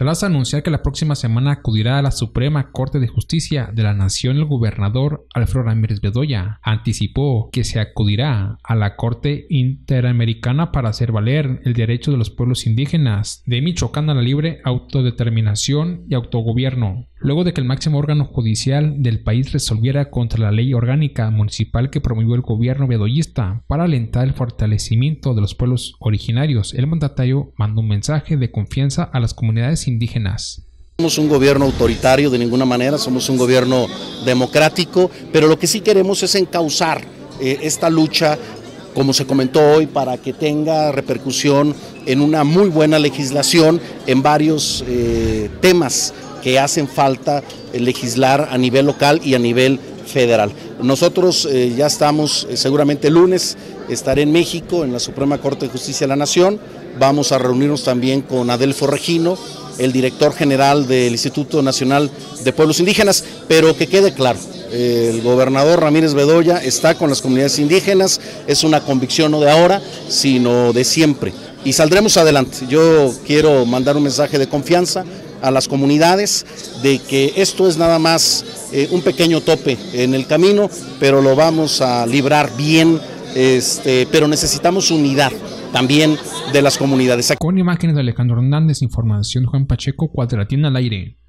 Tras anunciar que la próxima semana acudirá a la Suprema Corte de Justicia de la Nación el gobernador Alfredo Ramírez Bedoya, anticipó que se acudirá a la Corte Interamericana para hacer valer el derecho de los pueblos indígenas de Michoacán a la libre autodeterminación y autogobierno luego de que el máximo órgano judicial del país resolviera contra la ley orgánica municipal que promovió el gobierno bedoyista para alentar el fortalecimiento de los pueblos originarios, el mandatario mandó un mensaje de confianza a las comunidades indígenas. Somos un gobierno autoritario de ninguna manera, somos un gobierno democrático, pero lo que sí queremos es encauzar eh, esta lucha, como se comentó hoy, para que tenga repercusión en una muy buena legislación en varios eh, temas que hacen falta legislar a nivel local y a nivel federal. Nosotros eh, ya estamos, eh, seguramente el lunes estaré en México, en la Suprema Corte de Justicia de la Nación, vamos a reunirnos también con Adelfo Regino, el director general del Instituto Nacional de Pueblos Indígenas, pero que quede claro, el gobernador Ramírez Bedoya está con las comunidades indígenas, es una convicción no de ahora, sino de siempre. Y saldremos adelante. Yo quiero mandar un mensaje de confianza a las comunidades de que esto es nada más eh, un pequeño tope en el camino, pero lo vamos a librar bien, este, pero necesitamos unidad también de las comunidades. Con imágenes de Alejandro Hernández, información Juan Pacheco, Cuadratina al aire.